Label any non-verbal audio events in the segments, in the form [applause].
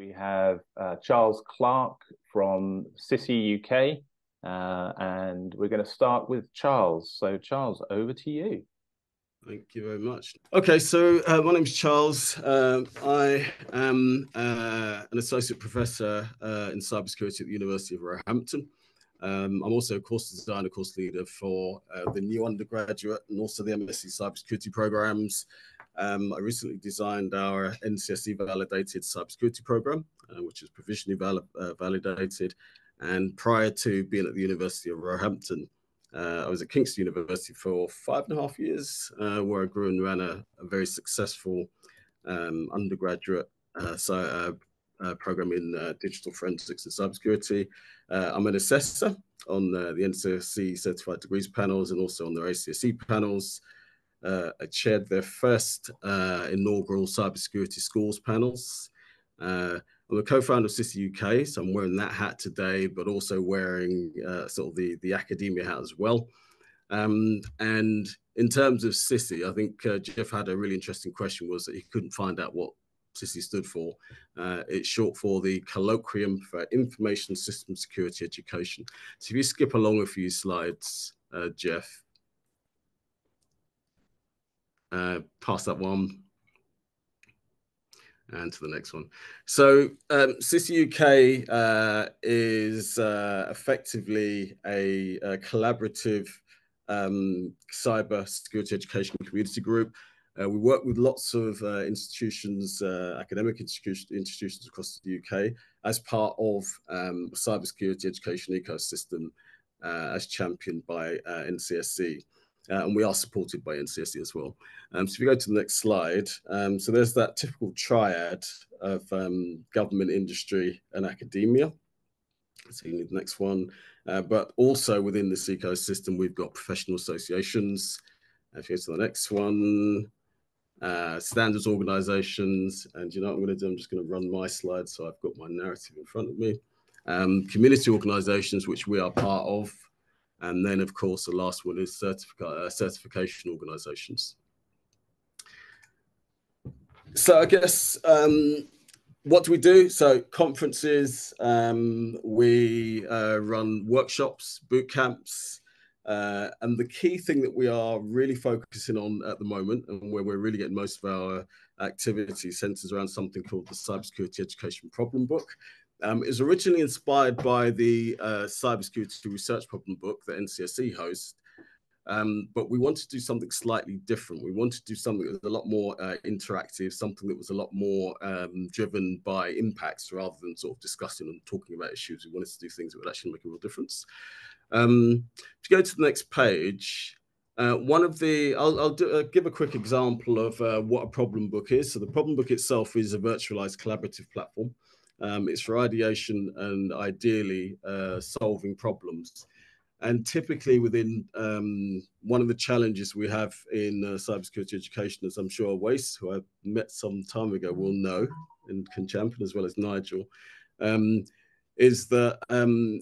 We have uh, Charles Clarke from CISSE UK, uh, and we're going to start with Charles. So, Charles, over to you. Thank you very much. Okay, so uh, my name is Charles. Uh, I am uh, an associate professor uh, in cybersecurity at the University of Roehampton. Um, I'm also a course designer, course leader for uh, the new undergraduate and also the MSc cybersecurity programs. Um, I recently designed our NCSC validated cybersecurity program, uh, which is provisionally val validated. And prior to being at the University of Roehampton, uh, I was at Kingston University for five and a half years, uh, where I grew and ran a, a very successful um, undergraduate uh, so, uh, uh, program in uh, digital forensics and cybersecurity. I'm an assessor on the NCSC certified degrees panels and also on their ACSE panels. I chaired their first inaugural cybersecurity schools panels. I'm a co-founder of CISSE UK, so I'm wearing that hat today, but also wearing uh, sort of the, the academia hat as well. Um, and in terms of CISSE, I think uh, Jeff had a really interesting question was that he couldn't find out what CISSE stood for. Uh, it's short for the Colloquium for Information System Security Education. So if you skip along a few slides, uh, Jeff, uh, pass that one and to the next one. So um, UK uh, is uh, effectively a, a collaborative um, cyber security education community group. Uh, we work with lots of uh, institutions, uh, academic institutions, institutions across the UK as part of um, cybersecurity education ecosystem uh, as championed by NCSC uh, and we are supported by NCSC as well. Um, so if you go to the next slide, um, so there's that typical triad of um, government, industry, and academia. So you need the next one. Uh, but also within this ecosystem, we've got professional associations. If you go to the next one, uh, standards organizations. And you know what I'm going to do? I'm just going to run my slide so I've got my narrative in front of me. Um, community organizations, which we are part of. And then, of course, the last one is uh, certification organizations. So I guess, um, what do we do? So conferences, um, we uh, run workshops, boot camps, uh, and the key thing that we are really focusing on at the moment and where we're really getting most of our activity centers around something called the Cybersecurity Education Problem Book. Um, was originally inspired by the uh, cybersecurity research problem book that NCSC hosts, um, but we wanted to do something slightly different. We wanted to do something that was a lot more uh, interactive, something that was a lot more um, driven by impacts rather than sort of discussing and talking about issues. We wanted to do things that would actually make a real difference. Um, if you go to the next page, uh, one of the, I'll, I'll do, uh, give a quick example of uh, what a problem book is. So the problem book itself is a virtualized collaborative platform. Um, it's for ideation and ideally uh, solving problems. And typically, within um, one of the challenges we have in uh, cybersecurity education, as I'm sure Wace, who I met some time ago, will know, and can champion as well as Nigel, um, is that um,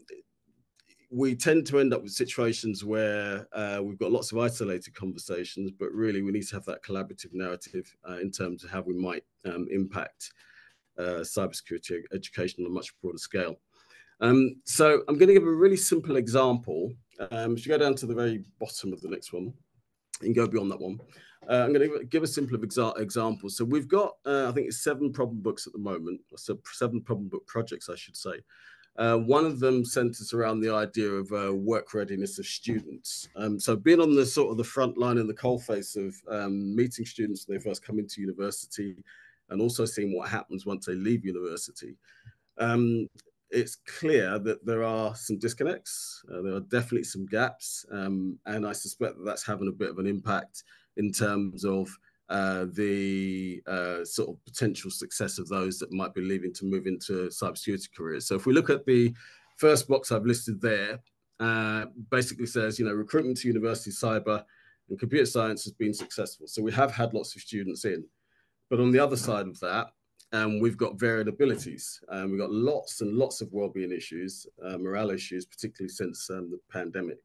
we tend to end up with situations where uh, we've got lots of isolated conversations, but really we need to have that collaborative narrative uh, in terms of how we might um, impact uh, cybersecurity education on a much broader scale. Um, so I'm going to give a really simple example. Um, if you go down to the very bottom of the next one, and go beyond that one. Uh, I'm going to give a simple exa example. So we've got, uh, I think it's seven problem books at the moment, so seven problem book projects, I should say. Uh, one of them centers around the idea of uh, work readiness of students. Um, so being on the sort of the front line and the coalface of um, meeting students when they first come into university, and also seeing what happens once they leave university, um, it's clear that there are some disconnects. Uh, there are definitely some gaps, um, and I suspect that that's having a bit of an impact in terms of uh, the uh, sort of potential success of those that might be leaving to move into cybersecurity careers. So if we look at the first box I've listed there, uh, basically says, you know, recruitment to university cyber and computer science has been successful. So we have had lots of students in. But on the other side of that, um, we've got varied abilities. Um, we've got lots and lots of well-being issues, uh, morale issues, particularly since um, the pandemic.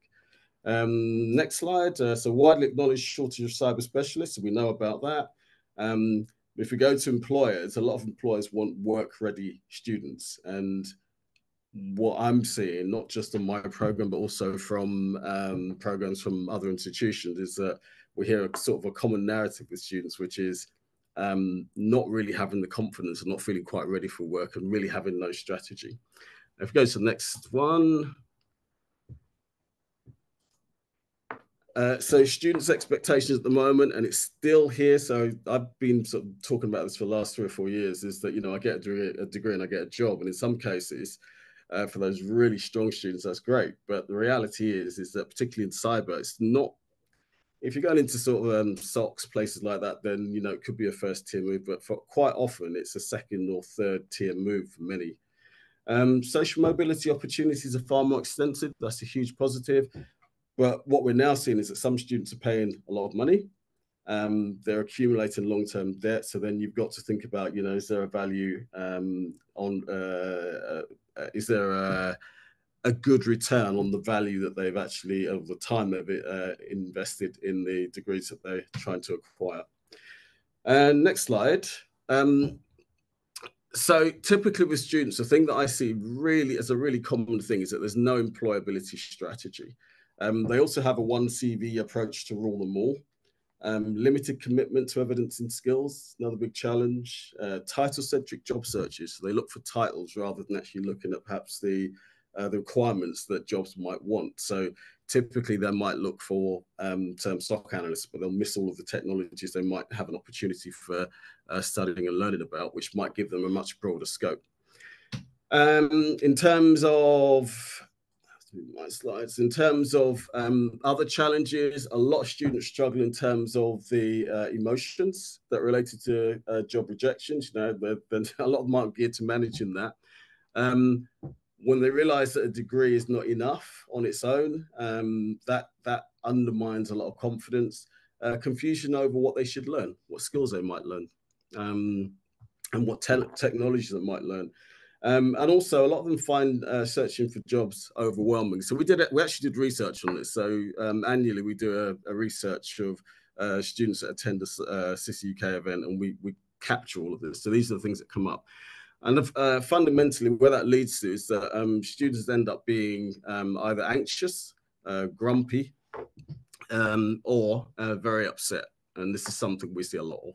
Um, next slide. Uh, so widely acknowledged shortage of cyber specialists. We know about that. Um, If we go to employers, a lot of employers want work-ready students, and what I'm seeing, not just on my program, but also from um, programs from other institutions, is that we hear a sort of a common narrative with students, which is um, not really having the confidence and not feeling quite ready for work and really having no strategy. If we go to the next one. Uh, so students' expectations at the moment, and it's still here. So I've been sort of talking about this for the last three or four years. Is that you know I get a degree, a degree and I get a job, and in some cases, uh, for those really strong students, that's great. But the reality is, is that particularly in cyber, it's not. If you're going into sort of um, SOCs, places like that, then you know it could be a first tier move, but for quite often it's a second or third tier move for many. Um, social mobility opportunities are far more extensive. That's a huge positive. But what we're now seeing is that some students are paying a lot of money. Um, they're accumulating long-term debt. So then you've got to think about, you know, is there a value um, on, uh, uh, is there a, a, good return on the value that they've actually, over the time they've uh, invested in the degrees that they're trying to acquire. And next slide. Um, so typically with students, the thing that I see really as a really common thing is that there's no employability strategy. Um, they also have a one CV approach to rule them all. Um, limited commitment to evidence and skills, another big challenge. Uh, title-centric job searches, so they look for titles rather than actually looking at perhaps the uh, the requirements that jobs might want. So typically they might look for um, term SOC analysts, but they'll miss all of the technologies they might have an opportunity for uh, studying and learning about, which might give them a much broader scope. Um, in terms of my slides. In terms of um, other challenges, a lot of students struggle in terms of the uh, emotions that related to uh, job rejections. You know, [laughs] a lot of them aren't geared to managing that. Um, when they realize that a degree is not enough on its own, um, that that undermines a lot of confidence. Uh, confusion over what they should learn, what skills they might learn, um, and what te technologies they might learn. Um, and also, a lot of them find uh, searching for jobs overwhelming. So we did it, we actually did research on this. So um, annually, we do a, a research of uh, students that attend a uh, CISSE UK event, and we we capture all of this. So these are the things that come up. And uh, fundamentally, where that leads to is that um, students end up being um, either anxious, uh, grumpy, um, or uh, very upset. And this is something we see a lot of.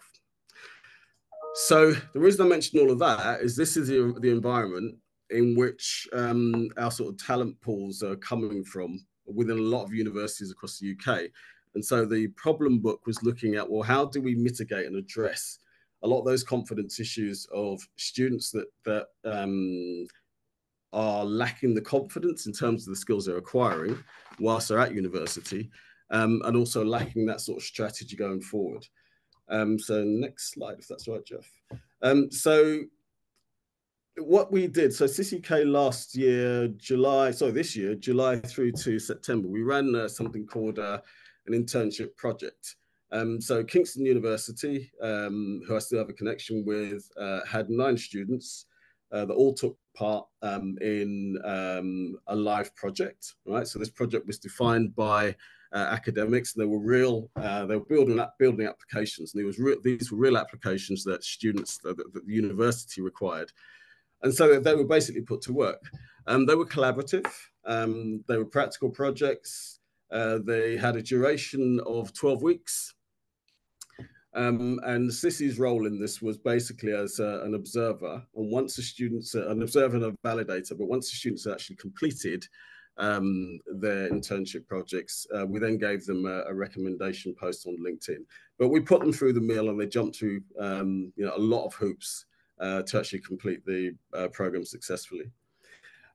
So the reason I mentioned all of that is this is the, the environment in which um, our sort of talent pools are coming from within a lot of universities across the UK. And so the problem book was looking at, well, how do we mitigate and address a lot of those confidence issues of students that, that um, are lacking the confidence in terms of the skills they're acquiring whilst they're at university, um, and also lacking that sort of strategy going forward. Um, so next slide, if that's right, Jeff. Um, so what we did, so CCK last year, July, sorry, this year, July through to September, we ran uh, something called uh, an internship project. Um, so Kingston University, um, who I still have a connection with, uh, had nine students uh, that all took part um, in um, a live project, right? So this project was defined by uh, academics. They were real. Uh, they were building up building applications, and was these were real applications that students that, that the university required, and so they were basically put to work. Um, they were collaborative. Um, they were practical projects. Uh, they had a duration of 12 weeks. Um, and CISSE's role in this was basically as uh, an observer. And once the students, uh, an observer and a validator, but once the students actually completed um, their internship projects. Uh, we then gave them a, a, recommendation post on LinkedIn, but we put them through the mill and they jumped through um, you know a lot of hoops uh, to actually complete the uh, program successfully.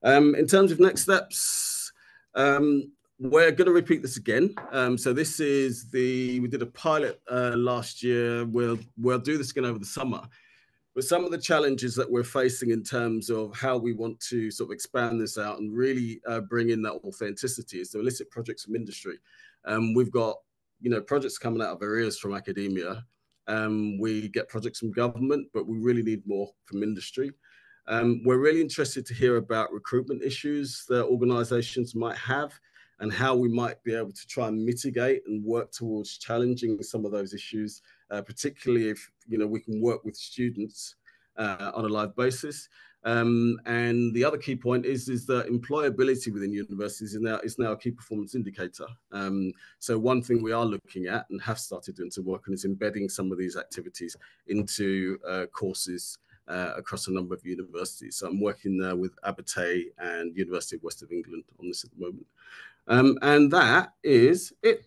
Um, in terms of next steps, um, we're going to repeat this again. Um, so this is the we did a pilot uh, last year. We'll we'll do this again over the summer But some of the challenges that we're facing in terms of how we want to sort of expand this out and really uh, bring in that authenticity is to elicit projects from industry. Um, we've got, you know, projects coming out of areas from academia. Um, we get projects from government, but we really need more from industry. Um, we're really interested to hear about recruitment issues that organizations might have and how we might be able to try and mitigate and work towards challenging some of those issues uh, particularly if you know we can work with students uh, on a live basis. Um, and the other key point is is that employability within universities is now is now a key performance indicator. Um, so one thing we are looking at and have started doing some work on is embedding some of these activities into uh, courses uh, across a number of universities. So I'm working there with Abertay and University of West of England on this at the moment. Um, and that is it.